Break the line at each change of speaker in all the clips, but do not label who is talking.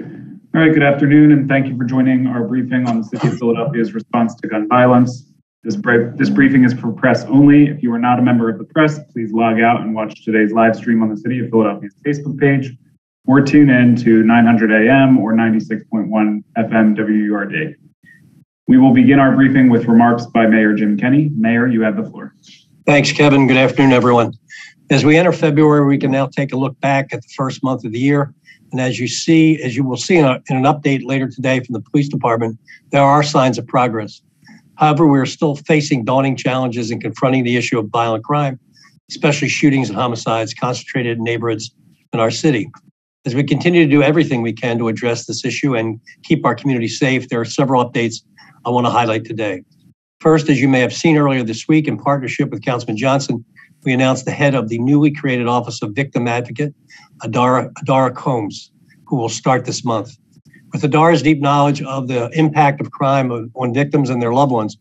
All right, good afternoon, and thank you for joining our briefing on the City of Philadelphia's response to gun violence. This, this briefing is for press only. If you are not a member of the press, please log out and watch today's live stream on the City of Philadelphia's Facebook page, or tune in to 900 AM or 96.1 FM WURD. We will begin our briefing with remarks by Mayor Jim Kenney. Mayor, you have the floor.
Thanks, Kevin. Good afternoon, everyone. As we enter February, we can now take a look back at the first month of the year. And as you see, as you will see in, a, in an update later today from the police department, there are signs of progress. However, we're still facing daunting challenges in confronting the issue of violent crime, especially shootings and homicides concentrated in neighborhoods in our city. As we continue to do everything we can to address this issue and keep our community safe, there are several updates I want to highlight today. First, as you may have seen earlier this week, in partnership with Councilman Johnson, we announced the head of the newly created Office of Victim Advocate, Adara, Adara Combs, who will start this month. With Adara's deep knowledge of the impact of crime on victims and their loved ones,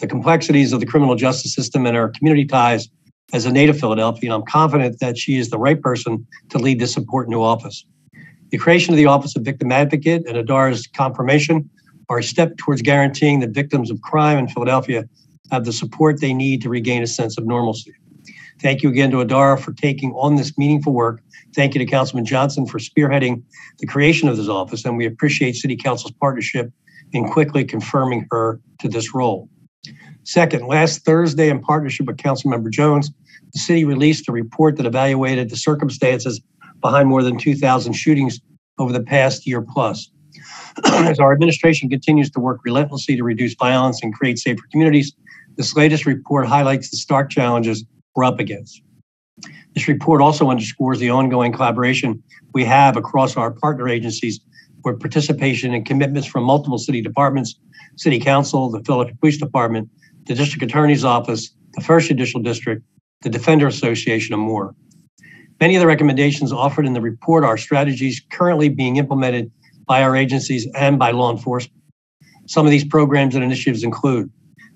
the complexities of the criminal justice system, and our community ties as a native Philadelphian, I'm confident that she is the right person to lead this important new office. The creation of the Office of Victim Advocate and Adara's confirmation are a step towards guaranteeing that victims of crime in Philadelphia have the support they need to regain a sense of normalcy. Thank you again to Adara for taking on this meaningful work. Thank you to Councilman Johnson for spearheading the creation of this office, and we appreciate City Council's partnership in quickly confirming her to this role. Second, last Thursday, in partnership with Councilmember Jones, the city released a report that evaluated the circumstances behind more than 2,000 shootings over the past year plus. As our administration continues to work relentlessly to reduce violence and create safer communities, this latest report highlights the stark challenges we're up against. This report also underscores the ongoing collaboration we have across our partner agencies with participation and commitments from multiple city departments, city council, the Philadelphia Police Department, the district attorney's office, the first judicial district, the Defender Association, and more. Many of the recommendations offered in the report are strategies currently being implemented by our agencies and by law enforcement. Some of these programs and initiatives include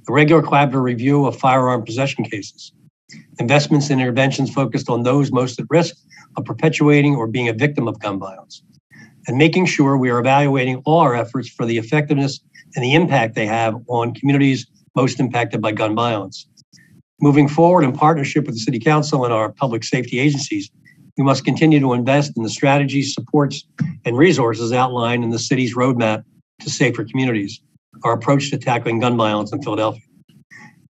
the regular collaborative review of firearm possession cases, investments and interventions focused on those most at risk of perpetuating or being a victim of gun violence, and making sure we are evaluating all our efforts for the effectiveness and the impact they have on communities most impacted by gun violence. Moving forward in partnership with the City Council and our public safety agencies, we must continue to invest in the strategies, supports, and resources outlined in the city's roadmap to safer communities, our approach to tackling gun violence in Philadelphia.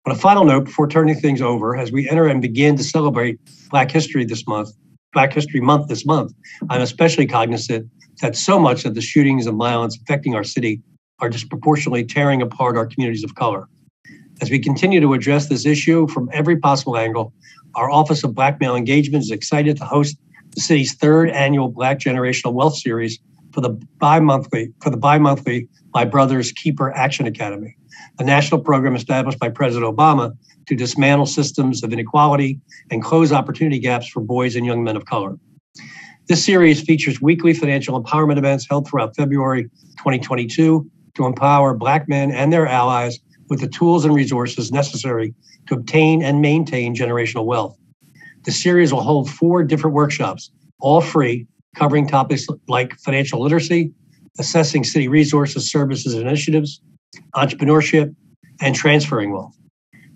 On a final note, before turning things over, as we enter and begin to celebrate Black History this month, Black History Month this month, I'm especially cognizant that so much of the shootings and violence affecting our city are disproportionately tearing apart our communities of color. As we continue to address this issue from every possible angle, our Office of Black Male Engagement is excited to host the city's third annual Black Generational Wealth Series for the bi-monthly for the bi-monthly My Brother's Keeper Action Academy a national program established by President Obama to dismantle systems of inequality and close opportunity gaps for boys and young men of color. This series features weekly financial empowerment events held throughout February 2022 to empower Black men and their allies with the tools and resources necessary to obtain and maintain generational wealth. The series will hold four different workshops, all free, covering topics like financial literacy, assessing city resources, services, and initiatives, entrepreneurship, and transferring wealth.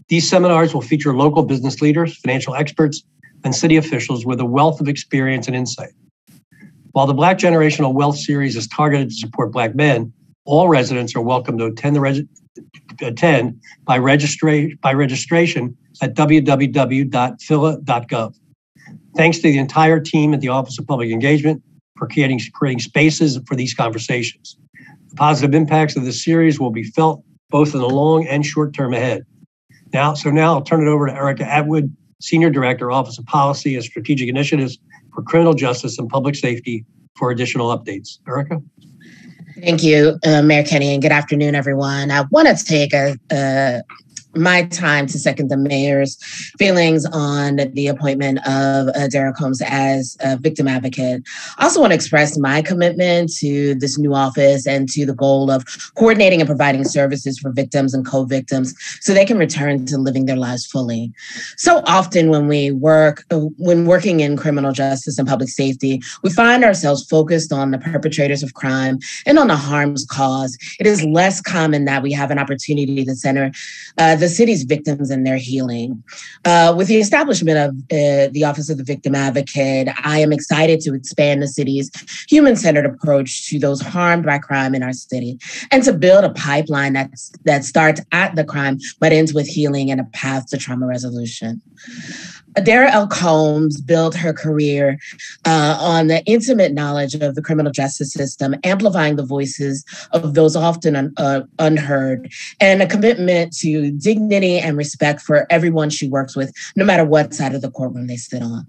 These seminars will feature local business leaders, financial experts, and city officials with a wealth of experience and insight. While the Black Generational Wealth Series is targeted to support Black men, all residents are welcome to attend, the reg- attend by, registra- by registration at www.phila.gov. Thanks to the entire team at the Office of Public Engagement for creating, creating spaces for these conversations positive impacts of this series will be felt both in the long and short term ahead. Now, so now I'll turn it over to Erica Atwood, Senior Director, Office of Policy and Strategic Initiatives for Criminal Justice and Public Safety for additional updates. Erica?
Thank you, uh, Mayor Kenney, and good afternoon, everyone. I want to take a, a my time to second the mayor's feelings on the appointment of uh, Derek Holmes as a victim advocate. I also want to express my commitment to this new office and to the goal of coordinating and providing services for victims and co-victims so they can return to living their lives fully. So often when we work, uh, when working in criminal justice and public safety, we find ourselves focused on the perpetrators of crime and on the harms caused. It is less common that we have an opportunity to center uh, the city's victims and their healing. Uh, with the establishment of uh, the Office of the Victim Advocate, I am excited to expand the city's human centered approach to those harmed by crime in our city and to build a pipeline that's, that starts at the crime but ends with healing and a path to trauma resolution. Adara L. Combs built her career uh, on the intimate knowledge of the criminal justice system, amplifying the voices of those often un- uh, unheard, and a commitment to dignity and respect for everyone she works with, no matter what side of the courtroom they sit on.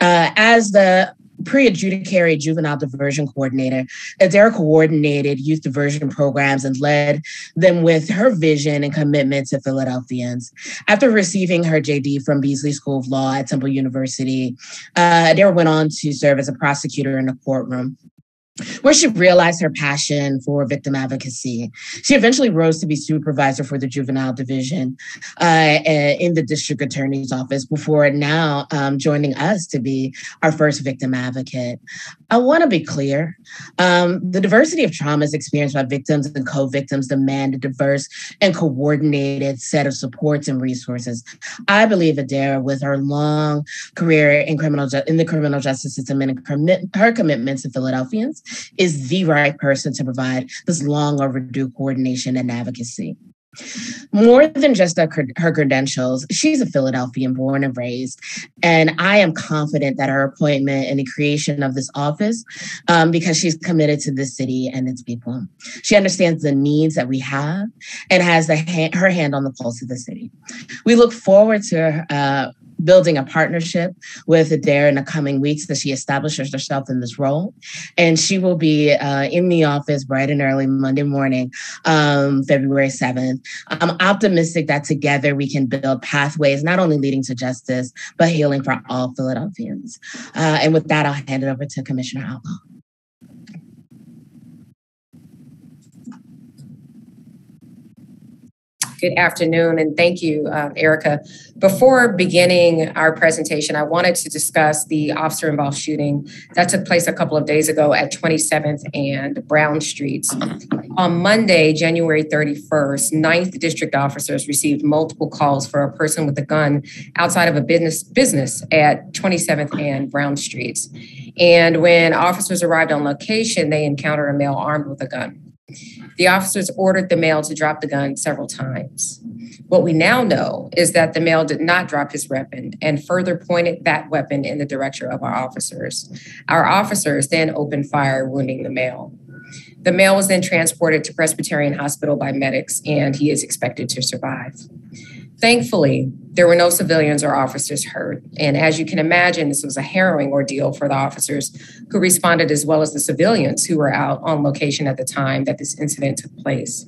Uh, as the pre-adjudicatory juvenile diversion coordinator. Adara coordinated youth diversion programs and led them with her vision and commitment to Philadelphians. After receiving her JD from Beasley School of Law at Temple University, uh, went on to serve as a prosecutor in a courtroom where she realized her passion for victim advocacy. She eventually rose to be supervisor for the juvenile division uh, in the district attorney's office before now um, joining us to be our first victim advocate. I want to be clear um, the diversity of traumas experienced by victims and co victims demand a diverse and coordinated set of supports and resources. I believe Adara, with her long career in criminal ju- in the criminal justice system and her commitments to Philadelphians, is the right person to provide this long overdue coordination and advocacy. More than just her, her credentials, she's a Philadelphian born and raised. And I am confident that her appointment and the creation of this office, um, because she's committed to this city and its people. She understands the needs that we have and has ha- her hand on the pulse of the city. We look forward to uh, building a partnership with Adara in the coming weeks as she establishes herself in this role. And she will be uh, in the office bright and early Monday morning, um, February 7th. I'm optimistic that together we can build pathways not only leading to justice, but healing for all Philadelphians. Uh, and with that, I'll hand it over to Commissioner Outlaw.
Good afternoon, and thank you, uh, Erica. Before beginning our presentation, I wanted to discuss the officer involved shooting that took place a couple of days ago at 27th and Brown Streets. On Monday, January 31st, 9th District officers received multiple calls for a person with a gun outside of a business business at 27th and Brown Streets. And when officers arrived on location, they encountered a male armed with a gun. The officers ordered the male to drop the gun several times. What we now know is that the male did not drop his weapon and further pointed that weapon in the direction of our officers. Our officers then opened fire, wounding the male. The male was then transported to Presbyterian Hospital by medics, and he is expected to survive. Thankfully, there were no civilians or officers hurt. And as you can imagine, this was a harrowing ordeal for the officers who responded as well as the civilians who were out on location at the time that this incident took place.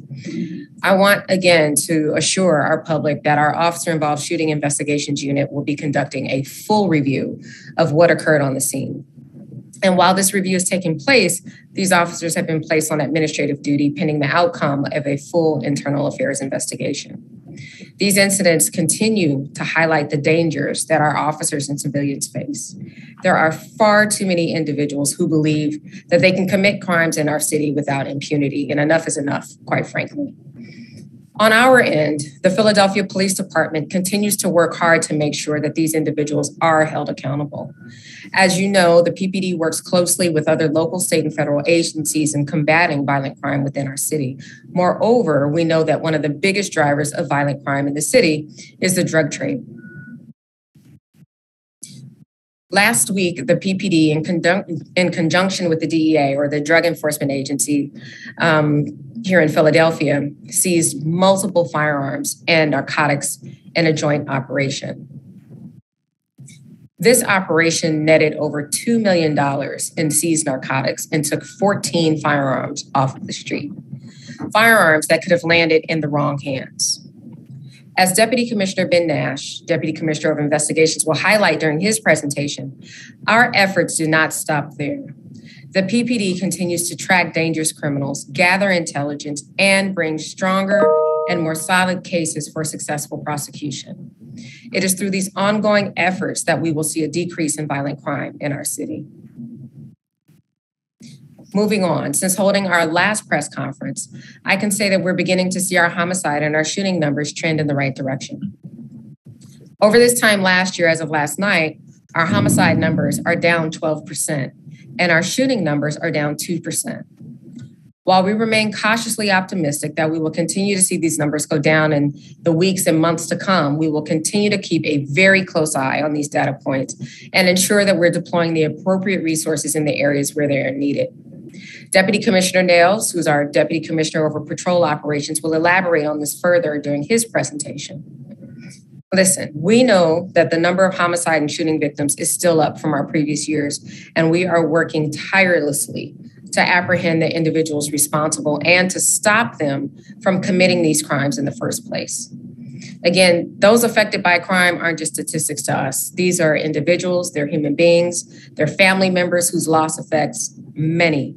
I want again to assure our public that our officer involved shooting investigations unit will be conducting a full review of what occurred on the scene. And while this review is taking place, these officers have been placed on administrative duty pending the outcome of a full internal affairs investigation. These incidents continue to highlight the dangers that our officers and civilians face. There are far too many individuals who believe that they can commit crimes in our city without impunity, and enough is enough, quite frankly. On our end, the Philadelphia Police Department continues to work hard to make sure that these individuals are held accountable. As you know, the PPD works closely with other local, state, and federal agencies in combating violent crime within our city. Moreover, we know that one of the biggest drivers of violent crime in the city is the drug trade. Last week, the PPD, in, conjun- in, conjunction with the DEA or the Drug Enforcement Agency um, here in Philadelphia, seized multiple firearms and narcotics in a joint operation. This operation netted over $2 million in seized narcotics and took 14 firearms off of the street. Firearms that could have landed in the wrong hands. As Deputy Commissioner Ben Naish, Deputy Commissioner of Investigations, will highlight during his presentation, our efforts do not stop there. The PPD continues to track dangerous criminals, gather intelligence, and bring stronger and more solid cases for successful prosecution. It is through these ongoing efforts that we will see a decrease in violent crime in our city. Moving on, since holding our last press conference, I can say that we're beginning to see our homicide and our shooting numbers trend in the right direction. Over this time last year, as of last night, our homicide numbers are down 12%, and our shooting numbers are down 2%. While we remain cautiously optimistic that we will continue to see these numbers go down in the weeks and months to come, we will continue to keep a very close eye on these data points and ensure that we're deploying the appropriate resources in the areas where they are needed. Deputy Commissioner Dales, who's our Deputy Commissioner over Patrol Operations, will elaborate on this further during his presentation. Listen, we know that the number of homicide and shooting victims is still up from our previous years, and we are working tirelessly to apprehend the individuals responsible and to stop them from committing these crimes in the first place. Again, those affected by crime aren't just statistics to us. These are individuals, they're human beings, they're family members whose loss affects many,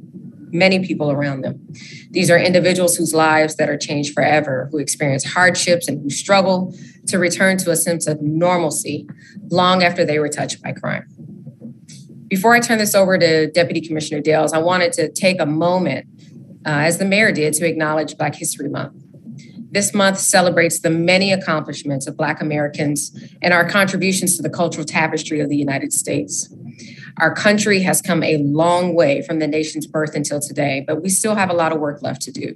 many people around them. These are individuals whose lives that are changed forever, who experience hardships and who struggle to return to a sense of normalcy long after they were touched by crime. Before I turn this over to Deputy Commissioner Dales, I wanted to take a moment, uh, as the mayor did, to acknowledge Black History Month. This month celebrates the many accomplishments of Black Americans and our contributions to the cultural tapestry of the United States. Our country has come a long way from the nation's birth until today, but we still have a lot of work left to do.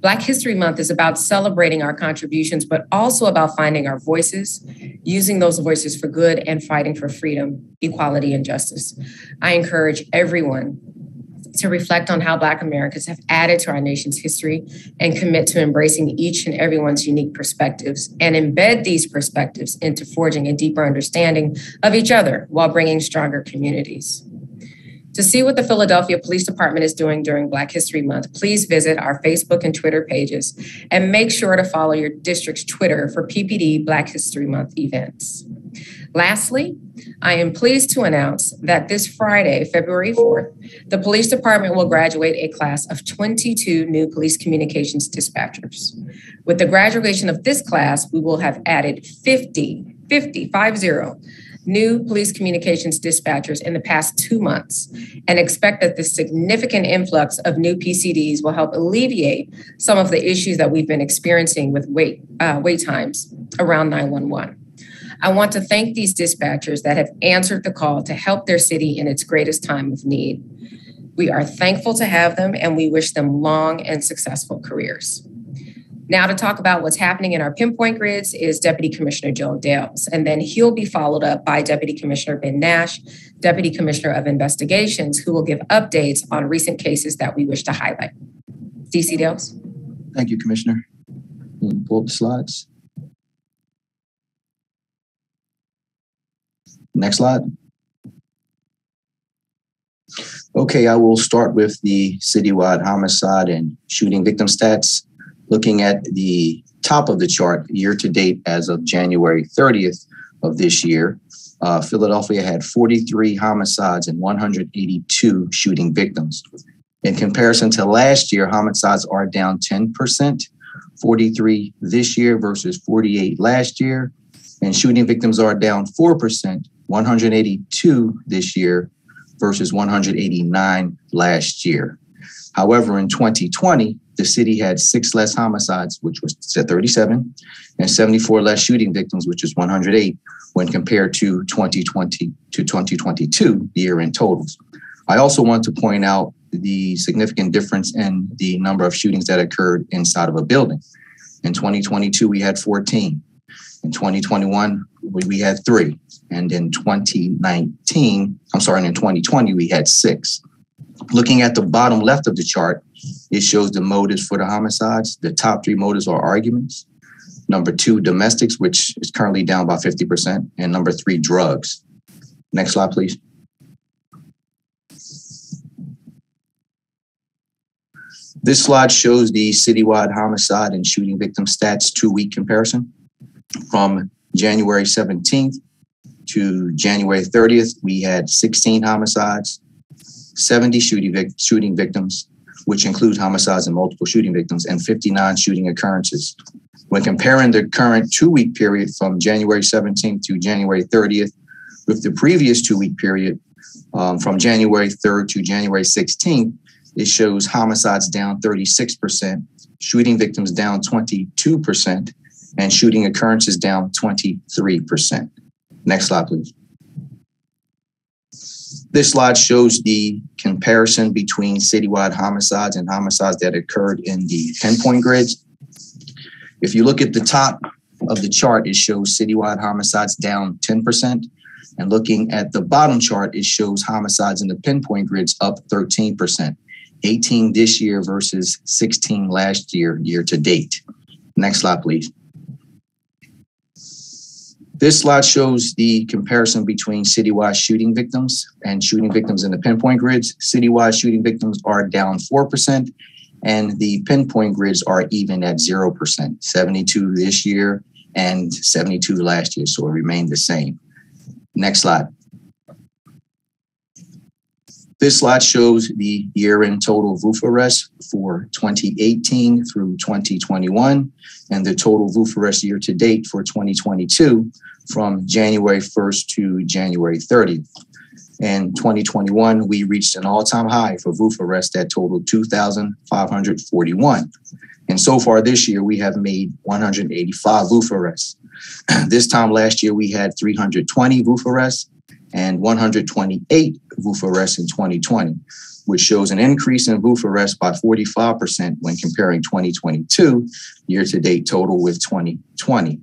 Black History Month is about celebrating our contributions, but also about finding our voices, using those voices for good, and fighting for freedom, equality, and justice. I encourage everyone to reflect on how Black Americans have added to our nation's history and commit to embracing each and everyone's unique perspectives and embed these perspectives into forging a deeper understanding of each other while bringing stronger communities. To see what the Philadelphia Police Department is doing during Black History Month, please visit our Facebook and Twitter pages and make sure to follow your district's Twitter for PPD Black History Month events. Lastly, I am pleased to announce that this Friday, February 4th, the police department will graduate a class of 22 new police communications dispatchers. With the graduation of this class, we will have added 50, 50, 50 new police communications dispatchers in the past two months and expect that the significant influx of new PCDs will help alleviate some of the issues that we've been experiencing with wait, uh, wait times around 911. I want to thank these dispatchers that have answered the call to help their city in its greatest time of need. We are thankful to have them and we wish them long and successful careers. Now, to talk about what's happening in our pinpoint grids is Deputy Commissioner Joe Dales, and then he'll be followed up by Deputy Commissioner Ben Naish, Deputy Commissioner of Investigations, who will give updates on recent cases that we wish to highlight. DC Dales.
Thank you, Commissioner. Pull up the slides. Next slide. Okay, I will start with the citywide homicide and shooting victim stats looking at the top of the chart year to date as of January 30th of this year, uh, Philadelphia had 43 homicides and 182 shooting victims. In comparison to last year, homicides are down 10%, 43 this year versus 48 last year, and shooting victims are down 4%, 182 this year versus 189 last year. However, in 2020, the city had six less homicides, which was at 37, and 74 less shooting victims, which is 108, when compared to 2020 to 2022 year in totals. I also want to point out the significant difference in the number of shootings that occurred inside of a building. In 2022, we had 14. In 2021, we had three. And in 2019, I'm sorry, in 2020, we had six. Looking at the bottom left of the chart, it shows the motives for the homicides. The top three motives are arguments. Number two, domestics, which is currently down by 50%. And number three, drugs. Next slide, please. This slide shows the citywide homicide and shooting victim stats two week comparison. From January 17th to January 30th, we had 16 homicides, 70 shooting, vic- shooting victims, which includes homicides and multiple shooting victims, and 59 shooting occurrences. When comparing the current two week period from January 17th to January 30th with the previous two week period um, from January 3rd to January 16th, it shows homicides down 36%, shooting victims down 22%, and shooting occurrences down 23%. Next slide, please. This slide shows the comparison between citywide homicides and homicides that occurred in the pinpoint grids. If you look at the top of the chart, it shows citywide homicides down 10%. And looking at the bottom chart, it shows homicides in the pinpoint grids up 13%, 18 this year versus 16 last year, year to date. Next slide, please. This slide shows the comparison between citywide shooting victims and shooting victims in the pinpoint grids. Citywide shooting victims are down 4%, and the pinpoint grids are even at 0%, 72 this year and 72 last year, so it remained the same. Next slide. This slide shows the year in total VUF arrests for 2018 through 2021 and the total VUF arrests year to date for 2022 from January 1st to January 30th. In 2021, we reached an all time high for VUF arrests that totaled 2,541. And so far this year, we have made 185 VUF arrests. this time last year, we had 320 VUF arrests and 128 VUF arrests in 2020, which shows an increase in VUF arrests by 45% when comparing 2022 year to date total with 2020,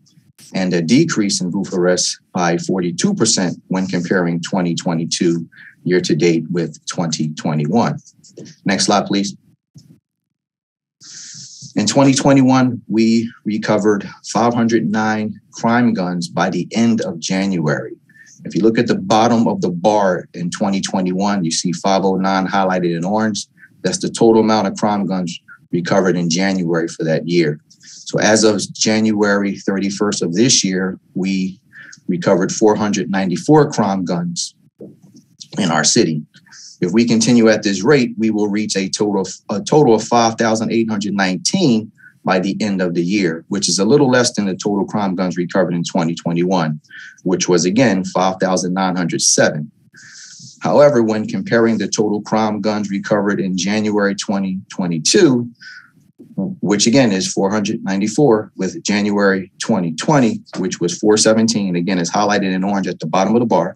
and a decrease in VUF arrests by 42% when comparing 2022 year to date with 2021. Next slide, please. In 2021, we recovered 509 crime guns by the end of January. If you look at the bottom of the bar in 2021, you see 509 highlighted in orange. That's the total amount of crime guns recovered in January for that year. So as of January 31st of this year, we recovered 494 crime guns in our city. If we continue at this rate, we will reach a total of, a total of 5,819 by the end of the year, which is a little less than the total crime guns recovered in 2021, which was again 5,907. However, when comparing the total crime guns recovered in January 2022, which again is 494, with January 2020, which was 417, again is highlighted in orange at the bottom of the bar,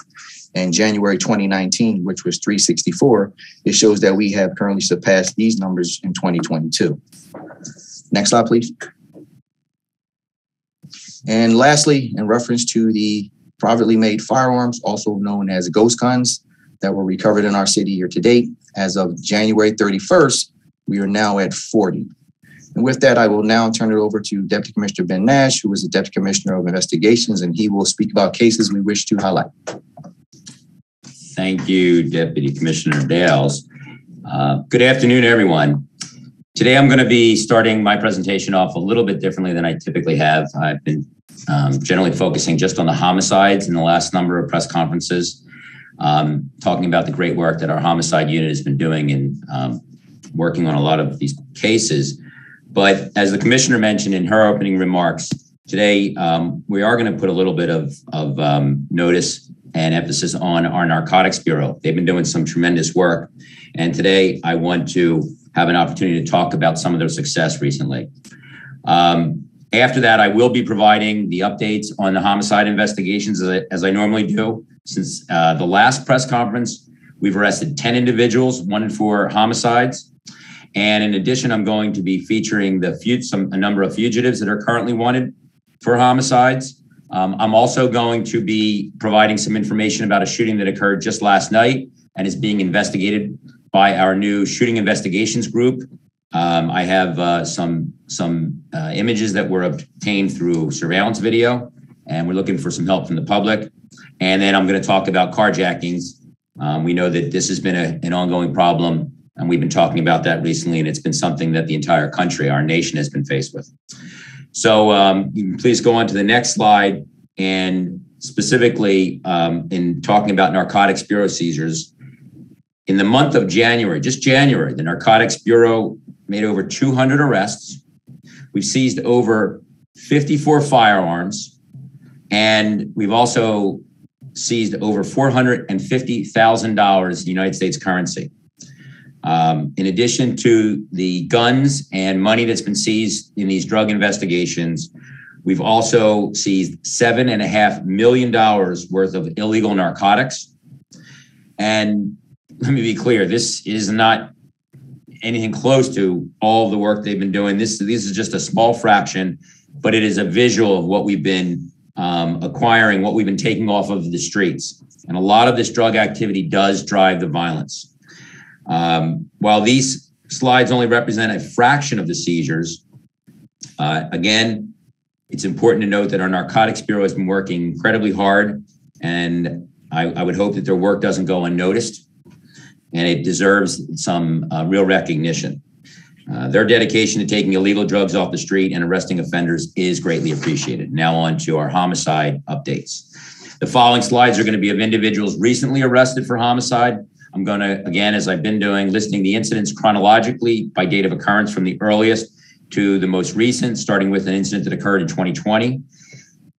and January 2019, which was 364, it shows that we have currently surpassed these numbers in 2022. Next slide, please. And lastly, in reference to the privately made firearms, also known as ghost guns, that were recovered in our city year to date, as of January 31st, we are now at 40. And with that, I will now turn it over to Deputy Commissioner Ben Naish, who is the Deputy Commissioner of Investigations, and he will speak about cases we wish to highlight.
Thank you, Deputy Commissioner Dales. Uh, good afternoon, everyone. Today, I'm going to be starting my presentation off a little bit differently than I typically have. I've been um, generally focusing just on the homicides in the last number of press conferences, um, talking about the great work that our homicide unit has been doing in um, working on a lot of these cases. But as the commissioner mentioned in her opening remarks, today um, we are going to put a little bit of, of um, notice and emphasis on our narcotics bureau. They've been doing some tremendous work. And today I want to have an opportunity to talk about some of their success recently. Um, after that, I will be providing the updates on the homicide investigations as I, as I normally do. Since uh, the last press conference, we've arrested 10 individuals, one for homicides. And in addition, I'm going to be featuring the some, a number of fugitives that are currently wanted for homicides. Um, I'm also going to be providing some information about a shooting that occurred just last night and is being investigated by our new shooting investigations group. Um, I have uh, some some uh, images that were obtained through surveillance video, and we're looking for some help from the public. And then I'm going to talk about carjackings. Um, we know that this has been a, an ongoing problem, and we've been talking about that recently, and it's been something that the entire country, our nation, has been faced with. So um, please go on to the next slide and specifically um, in talking about narcotics bureau seizures. In the month of January, just January, the Narcotics Bureau made over 200 arrests. We've seized over 54 firearms, and we've also seized over $450,000 in United States currency. Um, in addition to the guns and money that's been seized in these drug investigations, we've also seized seven and a half million dollars worth of illegal narcotics. And let me be clear, this is not anything close to all the work they've been doing. This, this is just a small fraction, but it is a visual of what we've been um, acquiring, what we've been taking off of the streets. And a lot of this drug activity does drive the violence. Um, while these slides only represent a fraction of the seizures, uh, again, it's important to note that our Narcotics Bureau has been working incredibly hard, and I, I would hope that their work doesn't go unnoticed, and it deserves some uh, real recognition. Uh, their dedication to taking illegal drugs off the street and arresting offenders is greatly appreciated. Now, on to our homicide updates. The following slides are going to be of individuals recently arrested for homicide. I'm going to, again, as I've been doing, listing the incidents chronologically by date of occurrence from the earliest to the most recent, starting with an incident that occurred in 2020.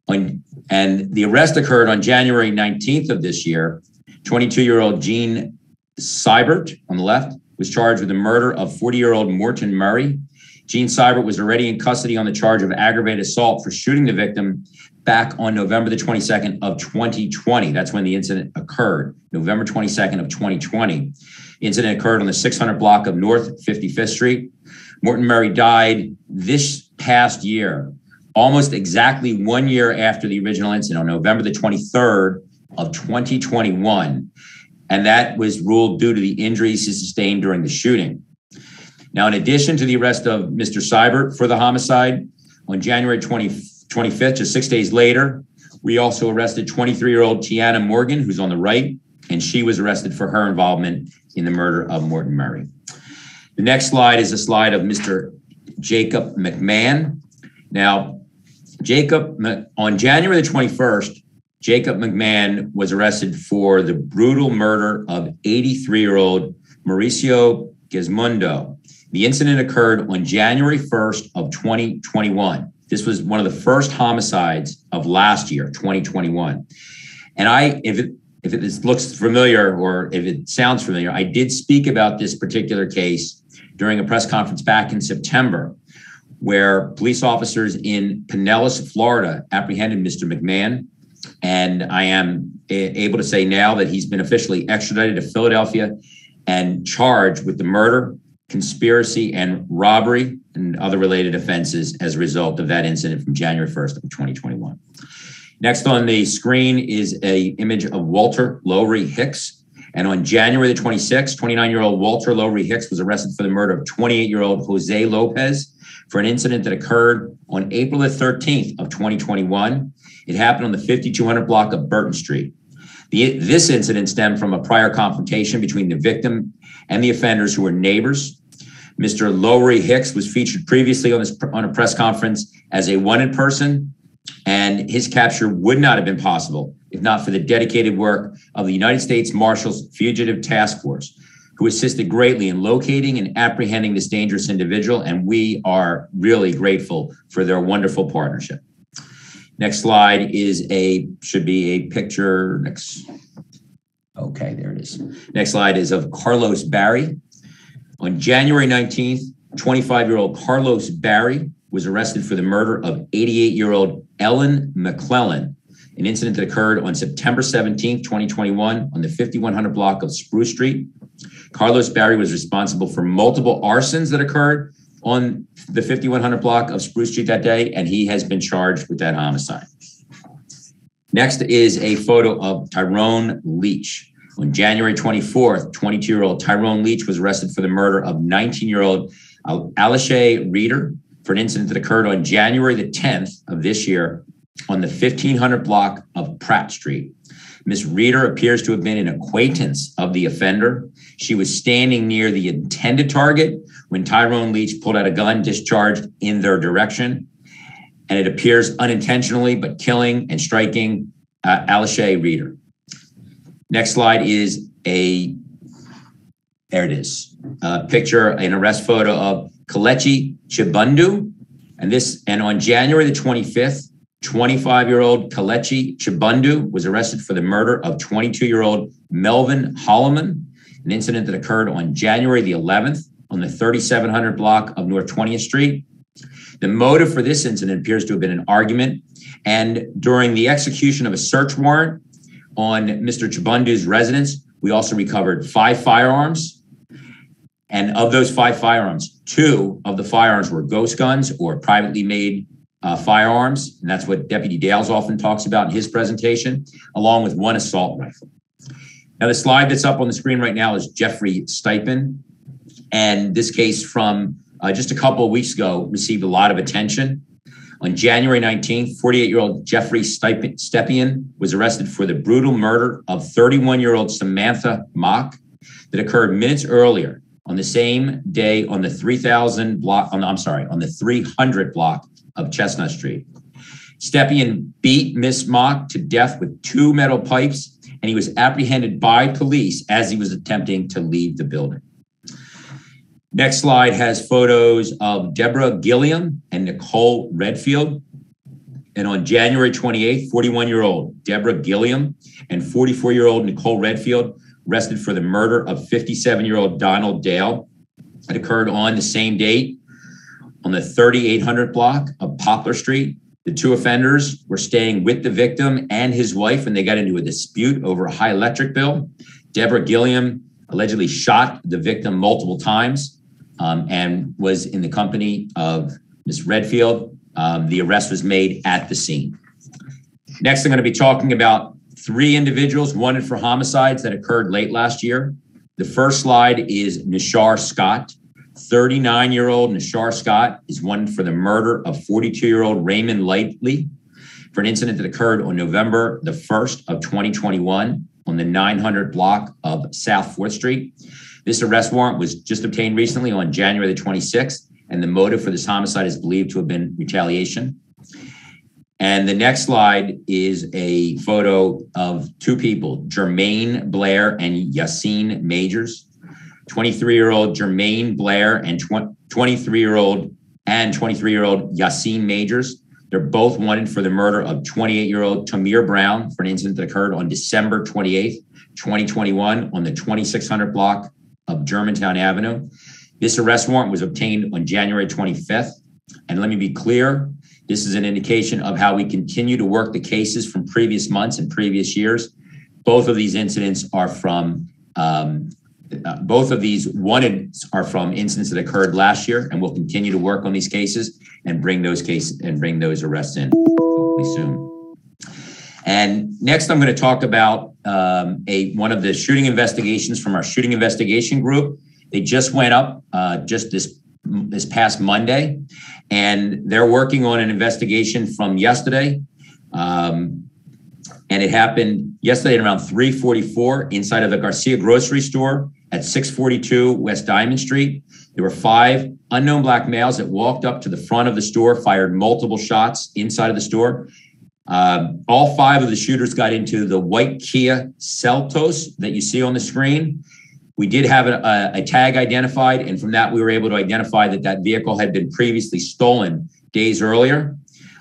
When, and the arrest occurred on January 19th of this year. 22 year old Gene Seibert on the left was charged with the murder of 40 year old Morton Murray. Gene Seibert was already in custody on the charge of aggravated assault for shooting the victim back on November the 22nd of 2020. That's when the incident occurred, November 22nd of 2020. The incident occurred on the 600 block of North 55th Street. Morton Murray died this past year, almost exactly one year after the original incident on November the 23rd of 2021 and that was ruled due to the injuries he sustained during the shooting. Now, in addition to the arrest of Mr. Seibert for the homicide, on January 20, 25th, just six days later, we also arrested 23 year old Tiana Morgan, who's on the right, and she was arrested for her involvement in the murder of Morton Murray. The next slide is a slide of Mr. Jacob McMahon. Now, Jacob, on January the 21st, Jacob McMahon was arrested for the brutal murder of 83 year old Mauricio Gizmundo. The incident occurred on January 1st of 2021. This was one of the first homicides of last year, 2021. And I, if it if it looks familiar or if it sounds familiar, I did speak about this particular case during a press conference back in September, where police officers in Pinellas, Florida, apprehended Mr. McMahon and I am able to say now that he's been officially extradited to Philadelphia and charged with the murder, conspiracy, and robbery and other related offenses as a result of that incident from January 1st of 2021. Next on the screen is a image of Walter Lowry Hicks. And on January the 26th, 29-year-old Walter Lowry Hicks was arrested for the murder of 28-year-old Jose Lopez for an incident that occurred on April the 13th of 2021 it happened on the 5200 block of Burton Street. The, this incident stemmed from a prior confrontation between the victim and the offenders who were neighbors. Mr. Lowry Hicks was featured previously on, this, on a press conference as a wanted person, and his capture would not have been possible if not for the dedicated work of the United States Marshals Fugitive Task Force, who assisted greatly in locating and apprehending this dangerous individual. And we are really grateful for their wonderful partnership. Next slide is a, should be a picture. Next. Okay, there it is. Next slide is of Carlos Barry. On January 19th, 25 year old Carlos Barry was arrested for the murder of 88 year old Ellen McClellan, an incident that occurred on September 17th, 2021, on the 5100 block of Spruce Street. Carlos Barry was responsible for multiple arsons that occurred on the 5100 block of Spruce Street that day, and he has been charged with that homicide. Next is a photo of Tyrone Leach. On January 24th, 22 year old Tyrone Leach was arrested for the murder of 19 year old Alishay Reeder for an incident that occurred on January the 10th of this year on the 1500 block of Pratt Street. Miss Reeder appears to have been an acquaintance of the offender. She was standing near the intended target when Tyrone Leach pulled out a gun discharged in their direction. and it appears unintentionally, but killing and striking uh, Alishay Reeder. Next slide is a, there it is, a picture, an arrest photo of Kelechi Chibundu. And this, and on January the 25th, 25 year old Kelechi Chibundu was arrested for the murder of 22 year old Melvin Holloman, an incident that occurred on January the 11th on the 3700 block of North 20th Street. The motive for this incident appears to have been an argument. And during the execution of a search warrant on Mr. Chibundu's residence, we also recovered five firearms. And of those five firearms, two of the firearms were ghost guns or privately made uh, firearms. And that's what Deputy Dales often talks about in his presentation, along with one assault rifle. Now, the slide that's up on the screen right now is Jeffrey Stepien. And this case from uh, just a couple of weeks ago received a lot of attention. On January 19th, 48 year old Jeffrey Stepien was arrested for the brutal murder of 31 year old Samantha Mock that occurred minutes earlier on the same day on the 3000 block, on, I'm sorry, on the 300 block of Chestnut Street. Stepien beat Miss Mock to death with two metal pipes, and he was apprehended by police as he was attempting to leave the building. Next slide has photos of Deborah Gilliam and Nicole Redfield. And on January 28th, 41 year old Deborah Gilliam and 44 year old Nicole Redfield arrested for the murder of 57 year old Donald Dale. It occurred on the same date on the 3800 block of Poplar Street. The two offenders were staying with the victim and his wife when they got into a dispute over a high electric bill. Deborah Gilliam allegedly shot the victim multiple times um, and was in the company of Ms. Redfield. Um, the arrest was made at the scene. Next, I'm going to be talking about three individuals wanted for homicides that occurred late last year. The first slide is Nishar Scott. 39 year old Nishar Scott is wanted for the murder of 42 year old Raymond Lightly for an incident that occurred on November the 1st of 2021 on the 900 block of South 4th Street. This arrest warrant was just obtained recently on January the 26th, and the motive for this homicide is believed to have been retaliation. And the next slide is a photo of two people, Jermaine Blair and Yassine Majors. 23 year old Jermaine Blair and 23 year old and 23 year old Yassine Majors. They're both wanted for the murder of 28 year old Tamir Brown for an incident that occurred on December 28th, 2021, on the 2600 block of Germantown Avenue. This arrest warrant was obtained on January 25th. And let me be clear this is an indication of how we continue to work the cases from previous months and previous years. Both of these incidents are from, um, uh, both of these wanted are from incidents that occurred last year, and we'll continue to work on these cases and bring those cases and bring those arrests in hopefully soon. And next, I'm going to talk about um, a one of the shooting investigations from our shooting investigation group. They just went up uh, just this this past Monday, and they're working on an investigation from yesterday. Um, and it happened yesterday at around 3:44 inside of the Garcia grocery store at 642 West Diamond Street. There were five unknown black males that walked up to the front of the store, fired multiple shots inside of the store. Um, all five of the shooters got into the white Kia Seltos that you see on the screen. We did have a, a, a, tag identified, and from that, we were able to identify that that vehicle had been previously stolen days earlier.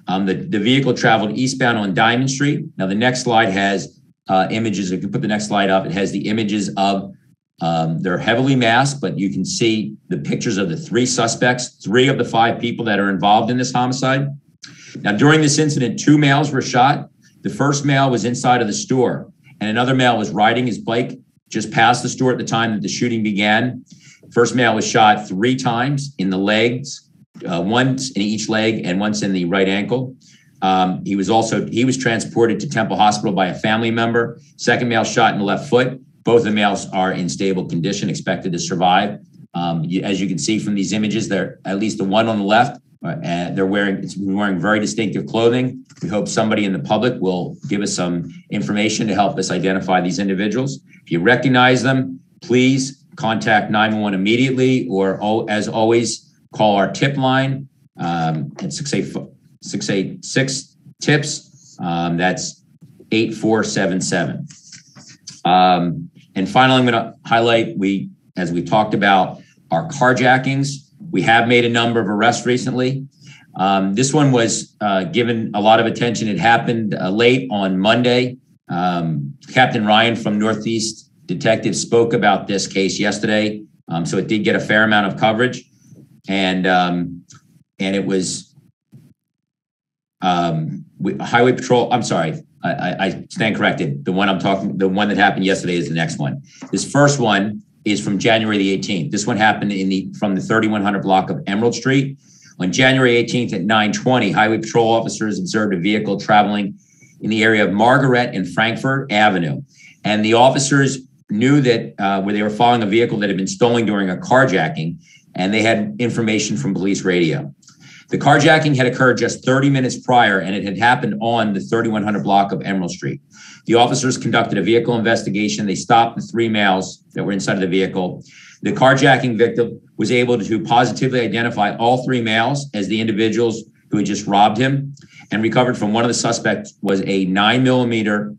Um, the, the vehicle traveled eastbound on Diamond Street. Now, the next slide has uh, images. If you put the next slide up, it has the images of um, they're heavily masked, but you can see the pictures of the three suspects, three of the five people that are involved in this homicide. Now, during this incident, two males were shot. The first male was inside of the store, and another male was riding his bike just past the store at the time that the shooting began. First male was shot three times in the legs, uh, once in each leg and once in the right ankle. Um, he was also he was transported to Temple Hospital by a family member. Second male shot in the left foot. Both the males are in stable condition, expected to survive. Um, as you can see from these images, they're at least the one on the left and they're wearing wearing very distinctive clothing. We hope somebody in the public will give us some information to help us identify these individuals. If you recognize them, please contact 911 immediately, or as always, call our tip line um, at 686 tips. Um, that's 8477. Um, and finally, I'm going to highlight we, as we talked about, our carjackings. We have made a number of arrests recently. Um, this one was uh, given a lot of attention. It happened uh, late on Monday. Um, Captain Ryan from Northeast Detective spoke about this case yesterday, um, so it did get a fair amount of coverage, and um, and it was um, Highway Patrol. I'm sorry, I, I, stand corrected. The one I'm talking, the one that happened yesterday is the next one. This first one is from January the 18th. This one happened in the from the 3100 block of Emerald Street. On January 18th at 9:20, Highway Patrol officers observed a vehicle traveling in the area of Margaret and Frankford Avenue, and the officers knew that uh, where they were following a vehicle that had been stolen during a carjacking, and they had information from police radio. The carjacking had occurred just 30 minutes prior and it had happened on the 3100 block of Emerald Street. The officers conducted a vehicle investigation. They stopped the three males that were inside of the vehicle. The carjacking victim was able to positively identify all three males as the individuals who had just robbed him and recovered from one of the suspects was a nine millimeter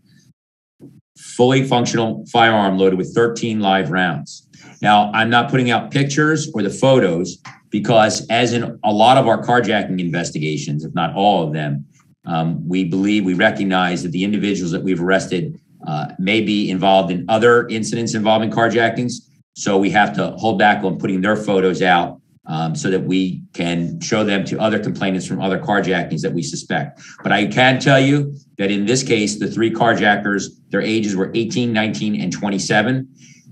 fully functional firearm loaded with 13 live rounds. Now, I'm not putting out pictures or the photos because, as in a lot of our carjacking investigations, if not all of them, um, we believe we recognize that the individuals that we've arrested uh, may be involved in other incidents involving carjackings. So we have to hold back on putting their photos out um, so that we can show them to other complainants from other carjackings that we suspect. But I can tell you that in this case, the three carjackers, their ages were 18, 19, and 27.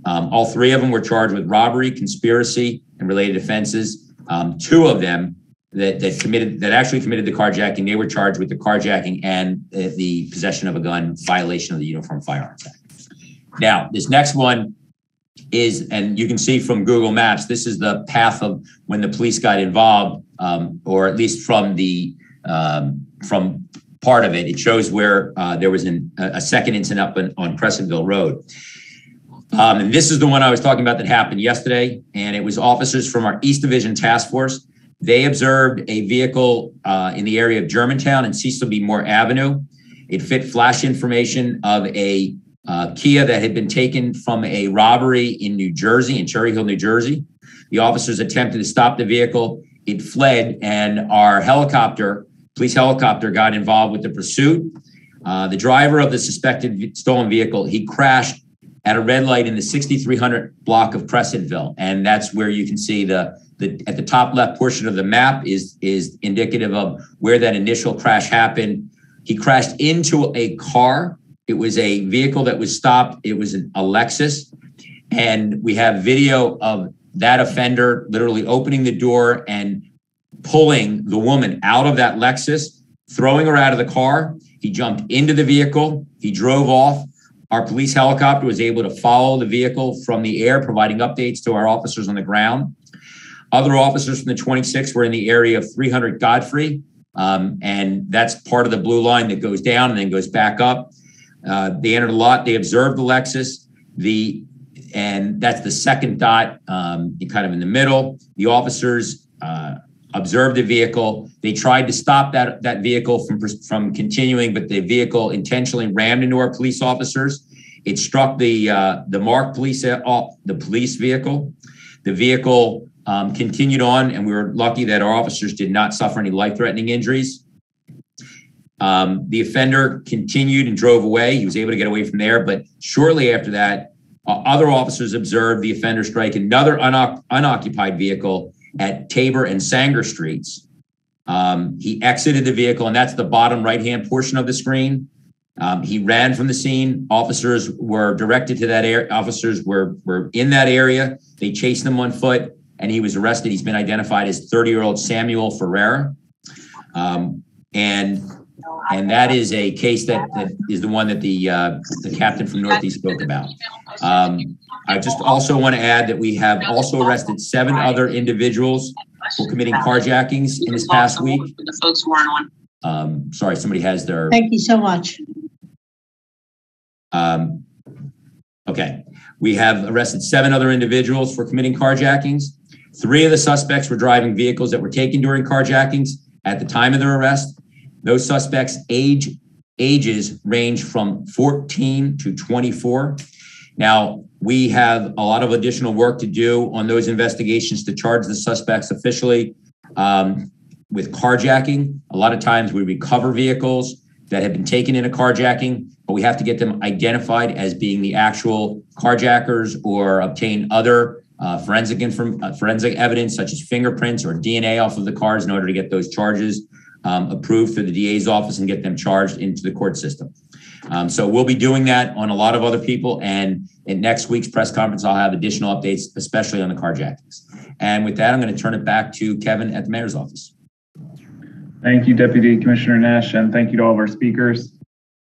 Um, all three of them were charged with robbery, conspiracy, and related offenses. Um, two of them that, that committed that actually committed the carjacking, they were charged with the carjacking and uh, the possession of a gun violation of the Uniform Firearms Act. Now, this next one is, and you can see from Google Maps, this is the path of when the police got involved, um, or at least from the um, from part of it. It shows where uh, there was an, a second incident up on, on Crescentville Road. Um, and this is the one I was talking about that happened yesterday. And it was officers from our East Division Task Force. They observed a vehicle uh, in the area of Germantown and Cecil B. Moore Avenue. It fit flash information of a uh, Kia that had been taken from a robbery in New Jersey, in Cherry Hill, New Jersey. The officers attempted to stop the vehicle. It fled, and our helicopter, police helicopter, got involved with the pursuit. Uh, the driver of the suspected stolen vehicle, he crashed at a red light in the 6300 block of Crescentville. And that's where you can see the, the at the top left portion of the map is, is indicative of where that initial crash happened. He crashed into a car. It was a vehicle that was stopped. It was an, a Lexus. And we have video of that offender literally opening the door and pulling the woman out of that Lexus, throwing her out of the car. He jumped into the vehicle. He drove off. Our police helicopter was able to follow the vehicle from the air, providing updates to our officers on the ground. Other officers from the 26 were in the area of 300 Godfrey, um, and that's part of the blue line that goes down and then goes back up. Uh, they entered a lot. They observed the Lexus. The and that's the second dot, um, kind of in the middle. The officers uh, observed the vehicle. They tried to stop that, that vehicle from, from continuing, but the vehicle intentionally rammed into our police officers. It struck the uh, the marked police uh, the police vehicle. The vehicle um, continued on, and we were lucky that our officers did not suffer any life-threatening injuries. Um, the offender continued and drove away. He was able to get away from there, but shortly after that, uh, other officers observed the offender strike another unoc- unoccupied vehicle at Tabor and Sanger Streets. Um, he exited the vehicle, and that's the bottom right hand portion of the screen. Um, he ran from the scene. Officers were directed to that area. Officers were, were in that area. They chased him on foot, and he was arrested. He's been identified as 30 year old Samuel Ferreira. Um, and and that is a case that, that is the one that the uh, the captain from Northeast spoke about. Um, I just also want to add that we have also arrested seven other individuals for committing carjackings in this past week. The folks who aren't on. Um, sorry, somebody has their.
Thank you so much.
Um, okay, we have arrested seven other individuals for committing carjackings. Three of the suspects were driving vehicles that were taken during carjackings at the time of their arrest. Those suspects age ages range from 14 to 24. Now, we have a lot of additional work to do on those investigations to charge the suspects officially. Um, with carjacking, a lot of times we recover vehicles that have been taken in a carjacking, but we have to get them identified as being the actual carjackers or obtain other uh, forensic inform- uh, forensic evidence such as fingerprints or DNA off of the cars in order to get those charges um, approved through the DA's office and get them charged into the court system. Um, so we'll be doing that on a lot of other people. And in next week's press conference, I'll have additional updates, especially on the carjackings. And with that, I'm going to turn it back to Kevin at the mayor's office.
Thank you, Deputy Commissioner Naish, and thank you to all of our speakers.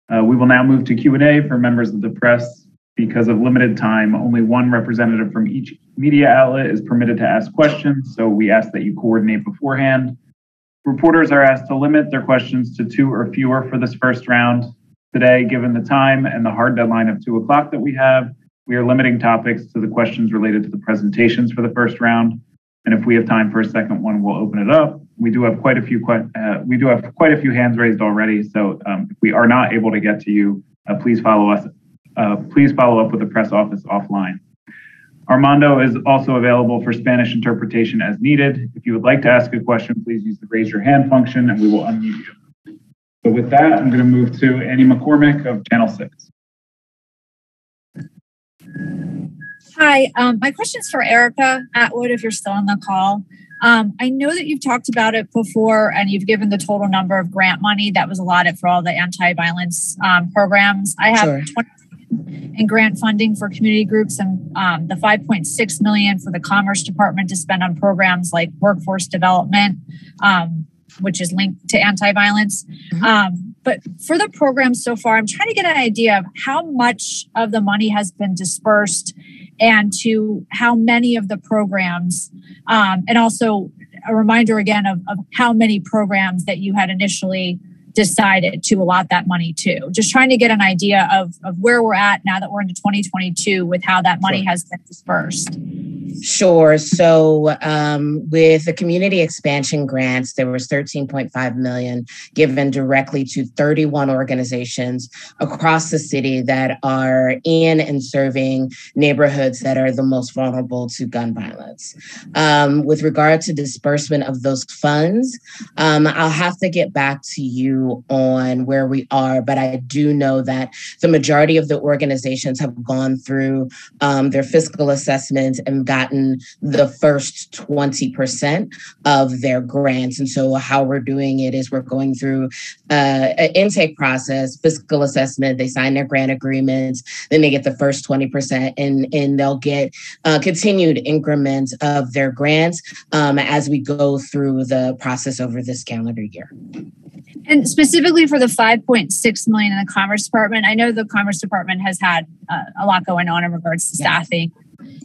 Uh, we will now move to Q&A for members of the press. Because of limited time, only one representative from each media outlet is permitted to ask questions, so we ask that you coordinate beforehand. Reporters are asked to limit their questions to two or fewer for this first round. Today, given the time and the hard deadline of two o'clock that we have, we are limiting topics to the questions related to the presentations for the first round. And if we have time for a second one, we'll open it up. We do have quite a few uh, we do have quite a few hands raised already. So um, if we are not able to get to you, uh, please follow us. Uh, please follow up with the press office offline. Armando is also available for Spanish interpretation as needed. If you would like to ask a question, please use the raise your hand function and we will unmute you. So with that, I'm going to move to Annie McCormick of Channel 6.
Hi, um, my question is for Erica Atwood, if you're still on the call. Um, I know that you've talked about it before and you've given the total number of grant money that was allotted for all the anti violence um, programs. I have sure. 20 in grant funding for community groups and um, the 5.6 million for the Commerce Department to spend on programs like workforce development, um, which is linked to anti violence. Mm-hmm. Um, but for the program so far, I'm trying to get an idea of how much of the money has been dispersed and to how many of the programs, um, and also a reminder again of, of how many programs that you had initially decided to allot that money to. Just trying to get an idea of, of where we're at now that we're into 2022 with how that money has been dispersed.
Sure. So um, with the community expansion grants, there was 13.5 million given directly to 31 organizations across the city that are in and serving neighborhoods that are the most vulnerable to gun violence. Um, with regard to disbursement of those funds, um, I'll have to get back to you on where we are, but I do know that the majority of the organizations have gone through um, their fiscal assessments and gotten the first 20% of their grants. And so, how we're doing it is we're going through uh, an intake process, fiscal assessment. They sign their grant agreements, then they get the first 20%, and, and they'll get uh, continued increments of their grants um, as we go through the process over this calendar year.
And specifically for the 5.6 million in the Commerce Department, I know the Commerce Department has had uh, a lot going on in regards to staffing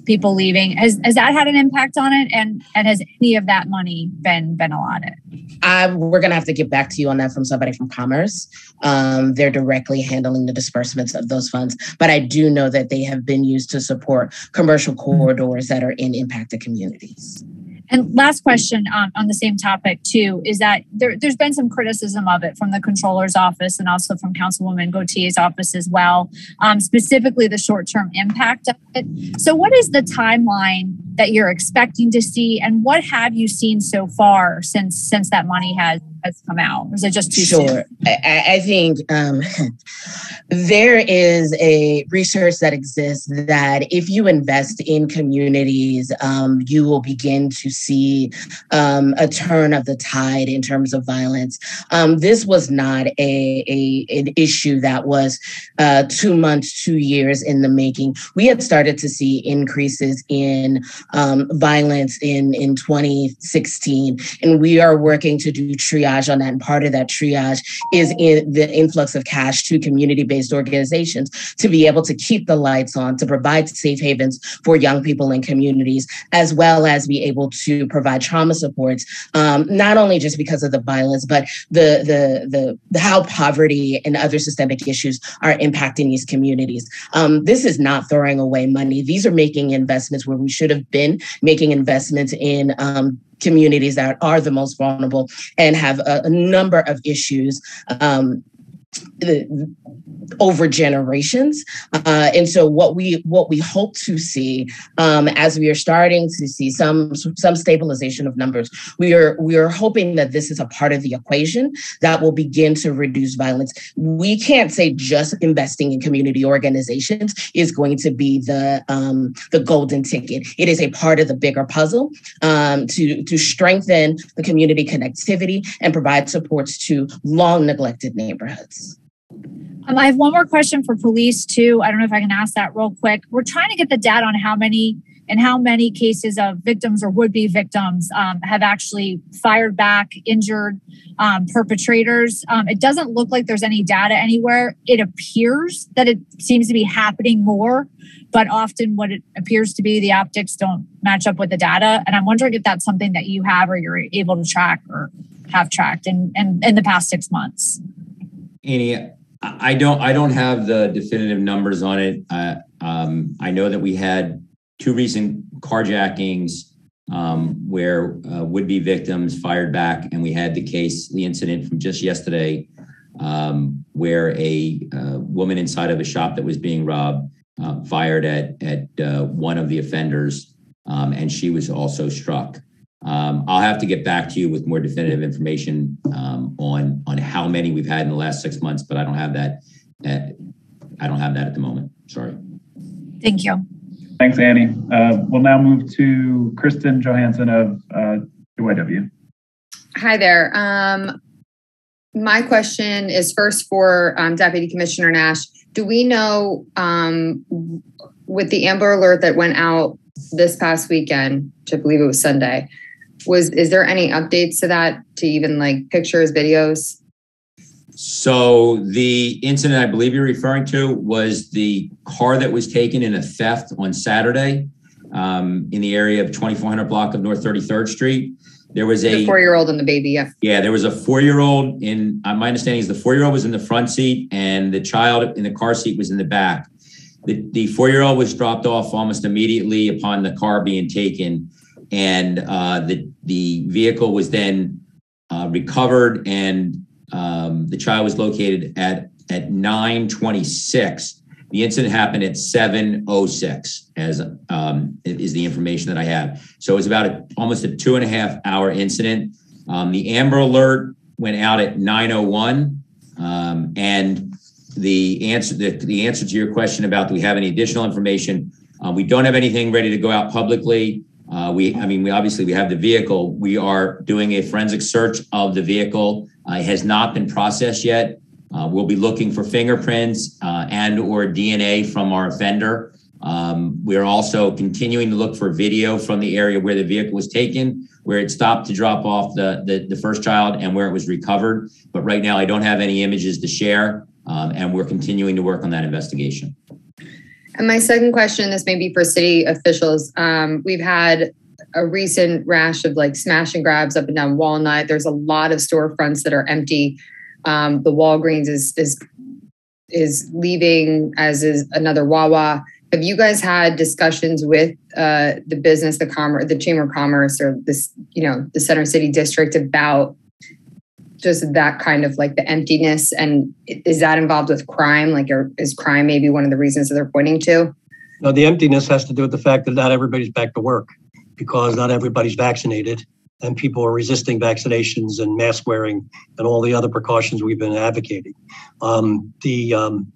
people leaving. Has has that had an impact on it? And and has any of that money been been allotted?
Uh, we're gonna have to get back to you on that from somebody from Commerce. Um, they're directly handling the disbursements of those funds, but I do know that they have been used to support commercial corridors that are in impacted communities.
And last question um, on the same topic too is that there, has been some criticism of it from the controller's office and also from Councilwoman Gauthier's office as well, um, specifically the short-term impact of it. So, what is the timeline that you're expecting to see, and what have you seen so far since since that money has has come out? Or is it just too
sure? Soon? I, I think um, there is a research that exists that if you invest in communities, um, you will begin to see um, a turn of the tide in terms of violence. Um, this was not a, a an issue that was uh, two months, two years in the making. We had started to see increases in um, violence in in 2016, and we are working to do triage triage on that. And part of that triage is in the influx of cash to community based organizations to be able to keep the lights on, to provide safe havens for young people in communities, as well as be able to provide trauma supports, um, not only just because of the violence, but the, the, the, the how poverty and other systemic issues are impacting these communities. Um, this is not throwing away money. These are making investments where we should have been making investments in um, communities that are the most vulnerable and have a, a number of issues um, over generations. Uh, and so what we what we hope to see um, as we are starting to see some some stabilization of numbers we are we are hoping that this is a part of the equation that will begin to reduce violence. We can't say just investing in community organizations is going to be the um, the golden ticket. It is a part of the bigger puzzle um, to to strengthen the community connectivity and provide supports to long neglected neighborhoods
um, I have one more question for police too. I don't know if I can ask that real quick. We're trying to get the data on how many and how many cases of victims or would-be victims um, have actually fired back injured um, perpetrators. Um, it doesn't look like there's any data anywhere. It appears that it seems to be happening more, but often what it appears to be, the optics don't match up with the data. And I'm wondering if that's something that you have or you're able to track or have tracked in, in, in the past six months.
Annie, I don't I don't have the definitive numbers on it. Uh, um, I know that we had two recent carjackings um, where uh, would-be victims fired back, and we had the case, the incident from just yesterday, um, where a uh, woman inside of a shop that was being robbed uh, fired at at uh, one of the offenders, um, and she was also struck. Um, I'll have to get back to you with more definitive information um, on on how many we've had in the last six months, but I don't have that. At, I don't have that at the moment. Sorry.
Thank you.
Thanks, Annie. Uh, we'll now move to Kristen Johansson of uh, KYW.
Hi there. Um, my question is first for um, Deputy Commissioner Naish. Do we know um, with the Amber Alert that went out this past weekend, which I believe it was Sunday, was is there any updates to that to even like pictures videos?
So the incident i believe you're referring to was the car that was taken in a theft on saturday um, in the area of 2400 block of north 33rd street. There was a
the four-year-old and the baby yeah.
Yeah there was a four-year-old in uh, my understanding is the four-year-old was in the front seat and the child in the car seat was in the back. The, the four-year-old was dropped off almost immediately upon the car being taken and uh, the the vehicle was then uh, recovered, and um, the child was located at at 9:26. The incident happened at 7:06, as um, is the information that I have. So it was about a, almost a two and a half hour incident. Um, the Amber Alert went out at 9:01, um, and the answer the, the answer to your question about do we have any additional information? Uh, we don't have anything ready to go out publicly. Uh, we, I mean, we obviously we have the vehicle. We are doing a forensic search of the vehicle. Uh, it has not been processed yet. Uh, we'll be looking for fingerprints uh, and or DNA from our offender. Um, we're also continuing to look for video from the area where the vehicle was taken, where it stopped to drop off the, the, the first child and where it was recovered. But right now, I don't have any images to share, um, and we're continuing to work on that investigation.
And my second question, this may be for city officials. Um, we've had a recent rash of like smash and grabs up and down Walnut. There's a lot of storefronts that are empty. Um, the Walgreens is is is leaving, as is another Wawa. Have you guys had discussions with uh, the business, the commerce, the Chamber of Commerce, or this, you know, the Center City District about just that kind of like the emptiness and is that involved with crime? Like is crime maybe one of the reasons that they're pointing to?
No the emptiness has to do with the fact that not everybody's back to work because not everybody's vaccinated and people are resisting vaccinations and mask wearing and all the other precautions we've been advocating. Um, the um,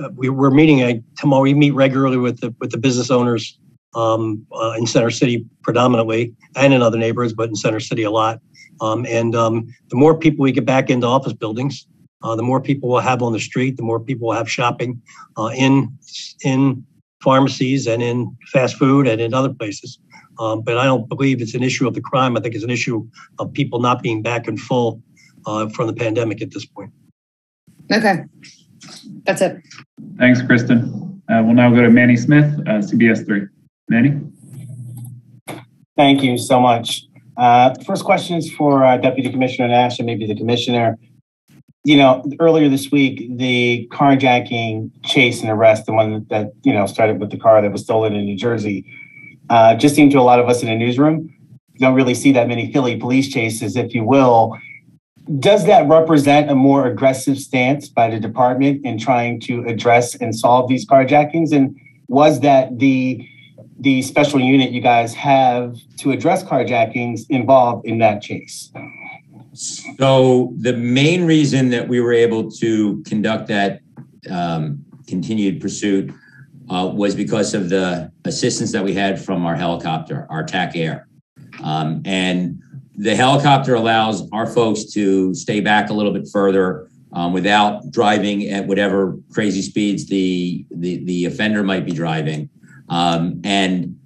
uh, we, are meeting uh, tomorrow we meet regularly with the with the business owners um, uh, in center city predominantly and in other neighborhoods but in center city a lot um, and um, the more people we get back into office buildings, uh, the more people we'll have on the street, the more people will have shopping uh, in in pharmacies and in fast food and in other places. Um, but I don't believe it's an issue of the crime. I think it's an issue of people not being back in full uh, from the pandemic at this point.
Okay, that's it.
Thanks, Kristen. Uh, we'll now go to Manny Smith, uh, CBS 3. Manny?
Thank you so much. Uh, first question is for uh, Deputy Commissioner Naish and maybe the Commissioner. You know, earlier this week, the carjacking chase and arrest, the one that, you know, started with the car that was stolen in New Jersey, uh, just seemed to a lot of us in the newsroom don't really see that many Philly police chases, if you will. Does that represent a more aggressive stance by the department in trying to address and solve these carjackings? And was that the the special unit you guys have to address carjackings involved in that chase?
So the main reason that we were able to conduct that um, continued pursuit uh, was because of the assistance that we had from our helicopter, our TAC Air. Um, and the helicopter allows our folks to stay back a little bit further um, without driving at whatever crazy speeds the the, the offender might be driving, um, and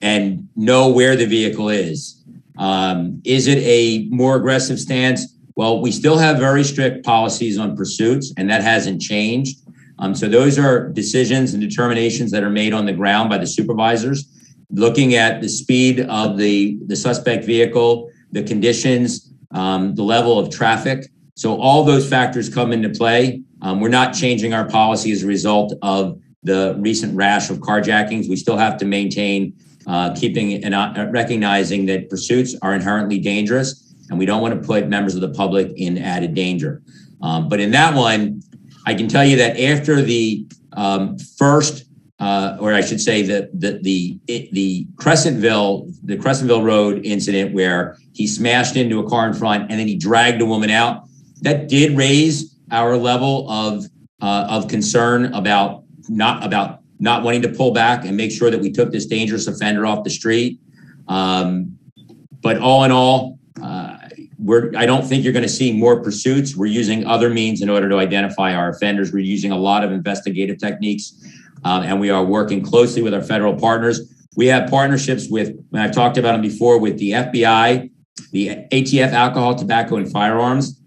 and know where the vehicle is. Um, is it a more aggressive stance? Well, we still have very strict policies on pursuits, and that hasn't changed. Um, so those are decisions and determinations that are made on the ground by the supervisors, looking at the speed of the, the suspect vehicle, the conditions, um, the level of traffic. So all those factors come into play. Um, we're not changing our policy as a result of the recent rash of carjackings. We still have to maintain uh, keeping and uh, recognizing that pursuits are inherently dangerous, and we don't want to put members of the public in added danger. Um, but in that one, I can tell you that after the um, first, uh, or I should say, the the the it, the Crescentville the Crescentville Road incident where he smashed into a car in front and then he dragged a woman out. That did raise our level of uh, of concern about not about not wanting to pull back and make sure that we took this dangerous offender off the street. Um, but all in all, uh, we're, I don't think you're going to see more pursuits. We're using other means in order to identify our offenders. We're using a lot of investigative techniques, um, and we are working closely with our federal partners. We have partnerships with, and I've talked about them before, with the FBI, the ATF Alcohol, Tobacco, and Firearms.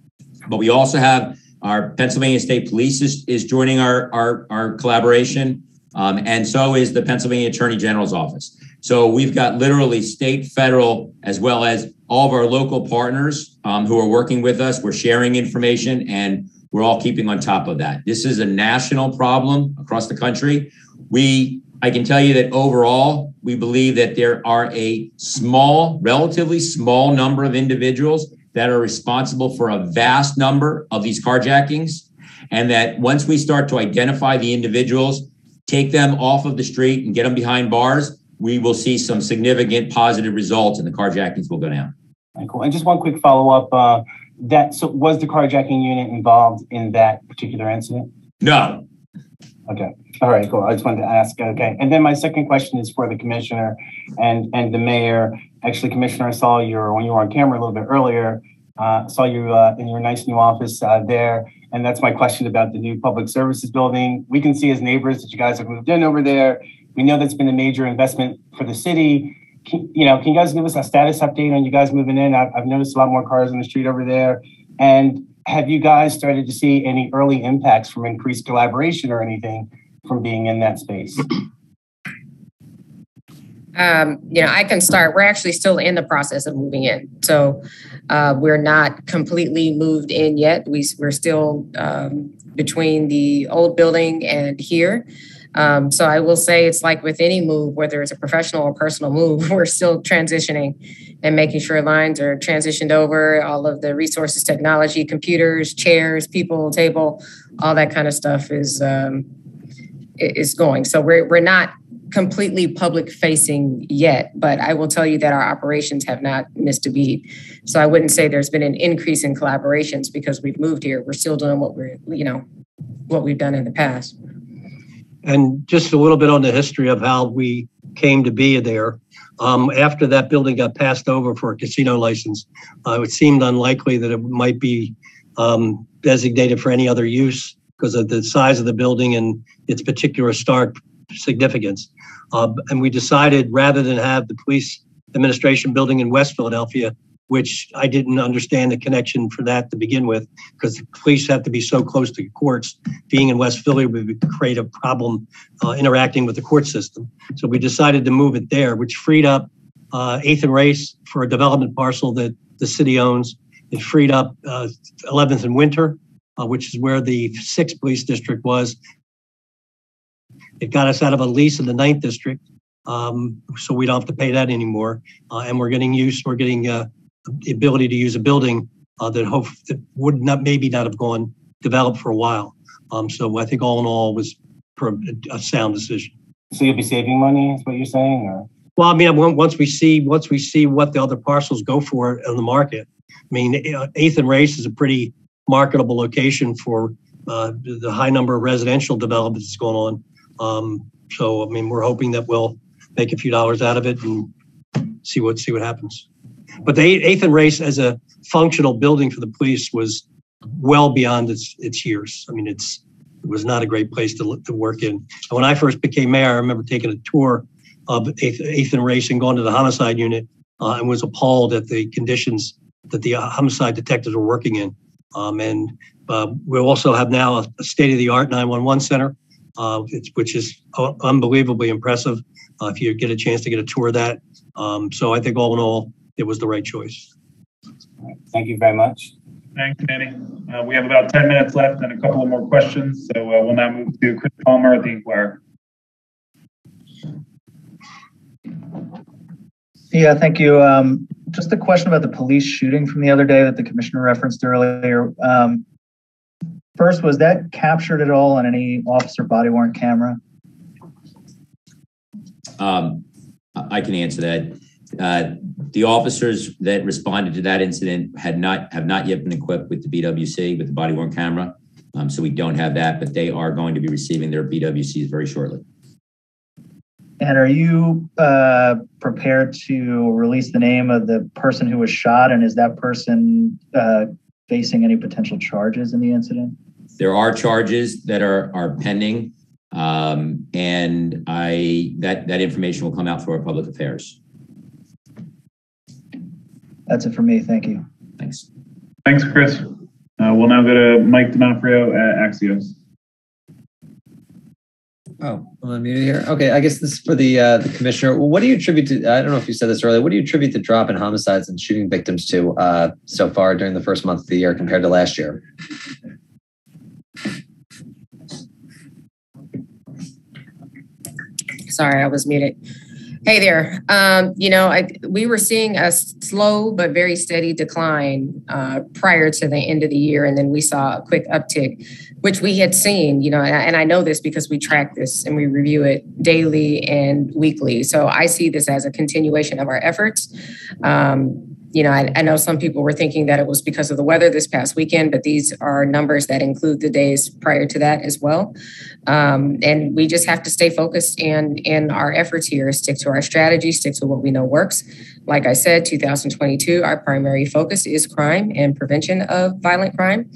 But we also have our Pennsylvania State Police is, is joining our, our, our collaboration, um, and so is the Pennsylvania Attorney General's Office. So we've got literally state, federal, as well as all of our local partners um, who are working with us. We're sharing information and we're all keeping on top of that. This is a national problem across the country. We, I can tell you that overall, we believe that there are a small, relatively small number of individuals that are responsible for a vast number of these carjackings. And that once we start to identify the individuals, take them off of the street and get them behind bars, we will see some significant positive results and the carjackings will go down.
Right, cool. And just one quick follow up. Uh, that so was the carjacking unit involved in that particular incident?
No.
Okay. All right. Cool. I just wanted to ask. Okay. And then my second question is for the commissioner and and the mayor. Actually, commissioner, I saw you when you were on camera a little bit earlier. Uh, saw you uh, in your nice new office uh, there, and that's my question about the new public services building. We can see as neighbors that you guys have moved in over there. We know that's been a major investment for the city can, you know, can you guys give us a status update on you guys moving in? I've, I've noticed a lot more cars on the street over there. And have you guys started to see any early impacts from increased collaboration or anything from being in that space?
Um, you know, I can start. We're actually still in the process of moving in. So uh, we're not completely moved in yet. We, we're still um, between the old building and here. Um, so I will say it's like with any move, whether it's a professional or personal move, we're still transitioning and making sure lines are transitioned over, all of the resources, technology, computers, chairs, people, table, all that kind of stuff is um, is going. So we're we're not completely public facing yet, but I will tell you that our operations have not missed a beat. So I wouldn't say there's been an increase in collaborations because we've moved here. We're still doing what we're you know what we've done in the past.
And just a little bit on the history of how we came to be there. Um, after that building got passed over for a casino license, uh, it seemed unlikely that it might be um, designated for any other use because of the size of the building and its particular stark significance. Uh, and we decided rather than have the police administration building in West Philadelphia, which I didn't understand the connection for that to begin with, because the police have to be so close to courts. Being in West Philly would create a problem uh, interacting with the court system. So we decided to move it there, which freed up uh, 8th and Race for a development parcel that the city owns. It freed up uh, 11th and Winter, uh, which is where the 6th police district was. It got us out of a lease in the ninth district um, so we don't have to pay that anymore. Uh, and we're getting used, we're getting uh, the ability to use a building uh, that hope that would not maybe not have gone developed for a while. Um, so I think all in all was a sound decision.
So you'll be saving money, is what you're saying, or?
Well, I mean, once we see once we see what the other parcels go for in the market, I mean, Eighth and Race is a pretty marketable location for uh, the high number of residential developments that's going on. Um, so, I mean, we're hoping that we'll make a few dollars out of it and see what see what happens. But the Eighth and Race as a functional building for the police was well beyond its its years. I mean, it's it was not a great place to, to work in. And when I first became mayor, I remember taking a tour of Eighth, and Race and going to the homicide unit uh, and was appalled at the conditions that the homicide detectives were working in. Um, and uh, we also have now a, a state of the art 911 center, uh, which is unbelievably impressive. Uh, if you get a chance to get a tour of that. Um, so I think all in all, it was the right choice.
Thank you very much.
Thanks, Danny. Uh, we have about 10 minutes left and a couple of more questions. So uh, we'll now move to Chris Palmer at the Inquirer.
Yeah, thank you. Um, just a question about the police shooting from the other day that the commissioner referenced earlier. Um, first, was that captured at all on any officer body worn camera?
Um, I can answer that. Uh, the officers that responded to that incident had not have not yet been equipped with the BWC with the body worn camera, um, so we don't have that. But they are going to be receiving their BWCs very shortly.
And are you uh, prepared to release the name of the person who was shot? And is that person uh, facing any potential charges in the incident?
There are charges that are are pending, um, and I that that information will come out through our public affairs.
That's it for me. Thank you.
Thanks.
Thanks, Chris. Uh, we'll now go to Mike D'Onofrio at Axios.
Oh, I'm unmuted here. Okay, I guess this is for the uh, the commissioner. What do you attribute to? I don't know if you said this earlier. What do you attribute the drop in homicides and shooting victims to uh, so far during the first month of the year compared to last year?
Sorry, I was muted. Hey there. Um, you know, I, we were seeing a slow but very steady decline uh, prior to the end of the year, and then we saw a quick uptick, which we had seen. You know, and I, know this because we track this and we review it daily and weekly. So I see this as a continuation of our efforts. Um, you know, I, I, know some people were thinking that it was because of the weather this past weekend, but these are numbers that include the days prior to that as well. Um, and we just have to stay focused and in our efforts here, stick to our strategy, stick to what we know works. Like I said, 2022, our primary focus is crime and prevention of violent crime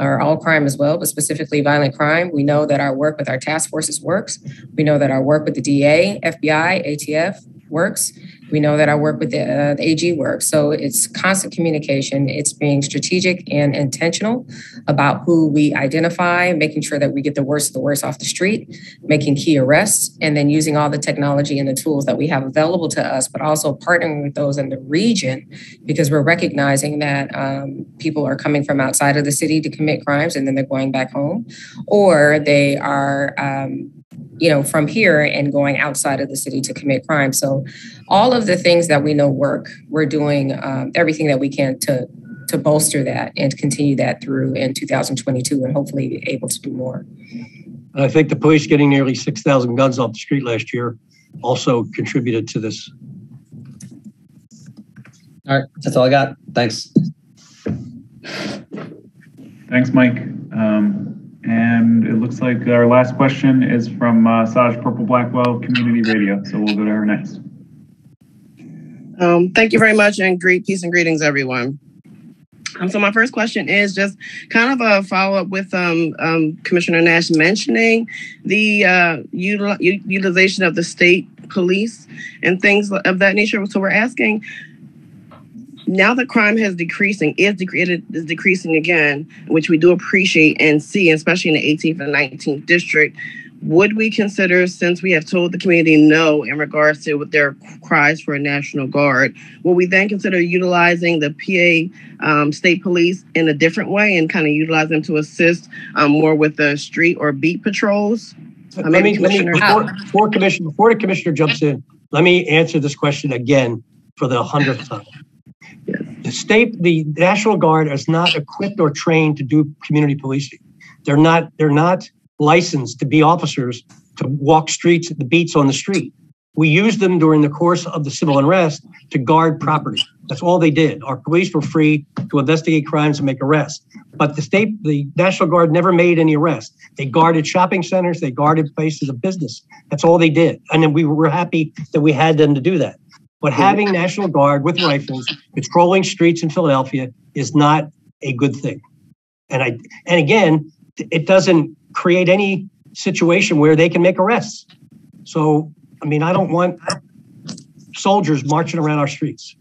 or all crime as well, but specifically violent crime. We know that our work with our task forces works. We know that our work with the DA, FBI, ATF works. We know that I work with the, uh, the AG work. So it's constant communication. It's being strategic and intentional about who we identify, making sure that we get the worst of the worst off the street, making key arrests, and then using all the technology and the tools that we have available to us, but also partnering with those in the region because we're recognizing that um, people are coming from outside of the city to commit crimes and then they're going back home, or they are um, you know, from here and going outside of the city to commit crime. So, all of the things that we know work, we're doing um, everything that we can to to bolster that and continue that through in 2022, and hopefully be able to do more.
I think the police getting nearly 6,000 guns off the street last year also contributed to this.
All right, that's all I got. Thanks.
Thanks, Mike. Um, and it looks like our last question is from uh, Saj Purple Blackwell Community Radio. So we'll go to her next.
Um, thank you very much and great peace and greetings, everyone. Um, so my first question is just kind of a follow up with um, um, Commissioner Naish mentioning the uh, util- utilization of the state police and things of that nature. So we're asking now that crime has decreasing is, dec- is decreasing again, which we do appreciate and see, especially in the 18th and 19th district. Would we consider, since we have told the community no in regards to their cries for a national guard, will we then consider utilizing the PA um, state police in a different way and kind of utilize them to assist um, more with the street or beat patrols?
let me, let me, before, before commissioner, before the commissioner jumps in, let me answer this question again for the hundredth time. The state, the National Guard is not equipped or trained to do community policing. They're not, they're not licensed to be officers to walk streets, the beats on the street. We used them during the course of the civil unrest to guard property. That's all they did. Our police were free to investigate crimes and make arrests. But the state, the National Guard never made any arrests. They guarded shopping centers, they guarded places of business. That's all they did. And then we were happy that we had them to do that. But having National Guard with rifles patrolling streets in Philadelphia is not a good thing. And I and again, it doesn't create any situation where they can make arrests. So I mean, I don't want soldiers marching around our streets.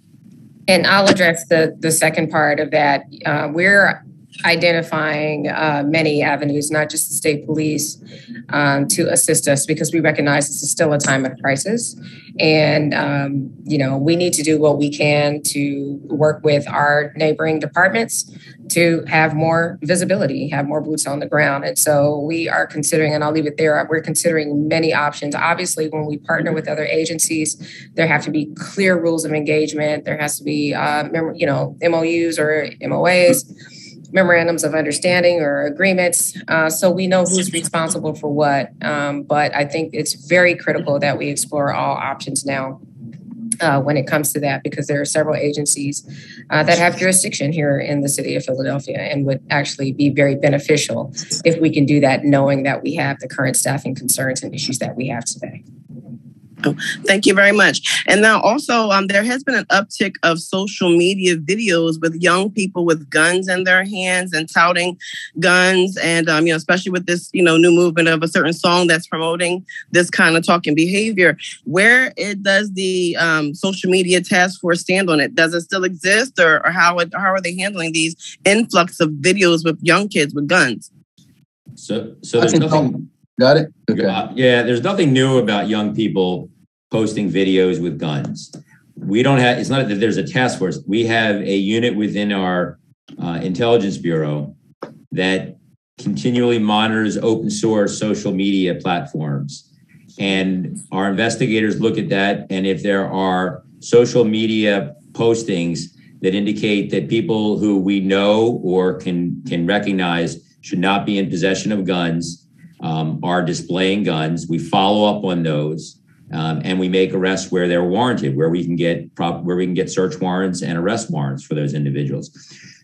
And I'll address the the second part of that. Uh, we're identifying uh, many avenues, not just the state police, um, to assist us because we recognize this is still a time of crisis. And, um, you know, we need to do what we can to work with our neighboring departments to have more visibility, have more boots on the ground. And so we are considering, and I'll leave it there, we're considering many options. Obviously, when we partner with other agencies, there have to be clear rules of engagement. There has to be, uh, you know, MOUs or MOAs memorandums of understanding or agreements uh, so we know who's responsible for what. Um, but I think it's very critical that we explore all options now. Uh, when it comes to that, because there are several agencies uh, that have jurisdiction here in the city of Philadelphia and would actually be very beneficial if we can do that, knowing that we have the current staffing concerns and issues that we have today.
Oh, thank you very much. And now also, um, there has been an uptick of social media videos with young people with guns in their hands and touting guns, and um, you know, especially with this, you know, new movement of a certain song that's promoting this kind of talking behavior. Where it does the um, social media task force stand on it? Does it still exist, or, or how it, how are they handling these influx of videos with young kids with guns?
So, so there's nothing.
Got it?
Okay. Uh, yeah, there's nothing new about young people posting videos with guns. We don't have, it's not that there's a task force. We have a unit within our uh, intelligence bureau that continually monitors open source social media platforms. And our investigators look at that. And if there are social media postings that indicate that people who we know or can, can recognize should not be in possession of guns, um, are displaying guns. We follow up on those, um, and we make arrests where they're warranted, where we can get prop, where we can get search warrants and arrest warrants for those individuals.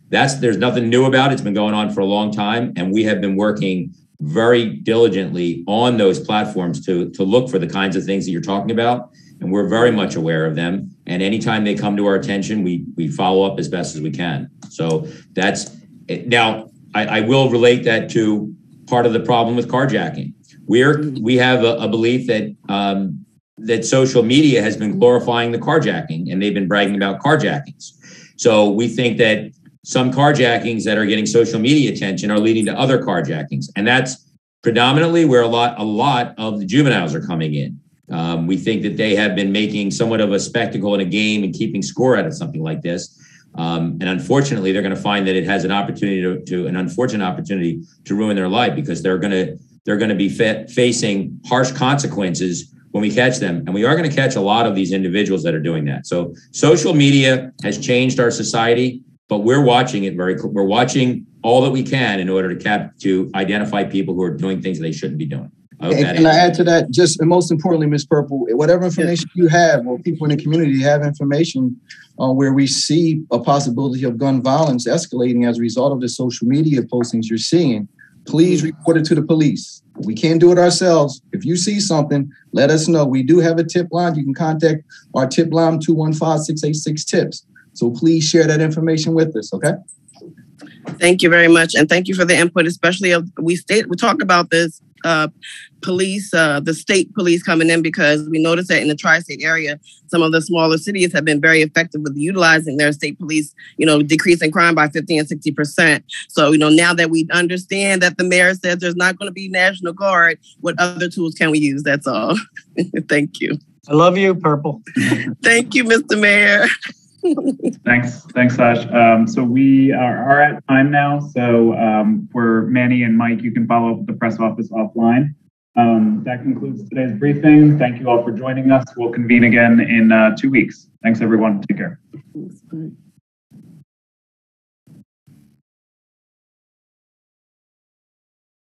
That's there's nothing new about it. It's been going on for a long time, and we have been working very diligently on those platforms to to look for the kinds of things that you're talking about, and we're very much aware of them. And anytime they come to our attention, we we follow up as best as we can. So that's now. I, I will relate that to part of the problem with carjacking. We're we have a, a belief that um, that social media has been glorifying the carjacking, and they've been bragging about carjackings. So we think that some carjackings that are getting social media attention are leading to other carjackings, and that's predominantly where a lot a lot of the juveniles are coming in. Um, we think that they have been making somewhat of a spectacle in a game and keeping score out of something like this. Um, and unfortunately, they're going to find that it has an opportunity to, to, an unfortunate opportunity to ruin their life because they're going to they're going to be fa- facing harsh consequences when we catch them. And we are going to catch a lot of these individuals that are doing that. So social media has changed our society, but we're watching it very. We're watching all that we can in order to cap to identify people who are doing things they shouldn't be doing.
I and, and I add to that, just and most importantly, Ms. Purple, whatever information you have or people in the community have information uh, where we see a possibility of gun violence escalating as a result of the social media postings you're seeing, please mm-hmm. report it to the police. We can't do it ourselves. If you see something, let us know. We do have a tip line. You can contact our tip line 215-686-TIPS. So please share that information with us, okay?
Thank you very much, and thank you for the input. Especially, of, we state we talked about this uh, police, uh, the state police coming in because we noticed that in the tri-state area, some of the smaller cities have been very effective with utilizing their state police, you know, decreasing crime by 50 and 60 percent. So, you know, now that we understand that the mayor says there's not going to be National Guard, what other tools can we use? That's all. Thank you.
I love you, Purple.
Thank you, Mr. Mayor.
Thanks. Thanks, Sash. Um, so we are, are, at time now. So um, for Manny and Mike, you can follow up with the press office offline. Um, that concludes today's briefing. Thank you all for joining us. We'll convene again in uh, two weeks. Thanks, everyone. Take care.
Thanks.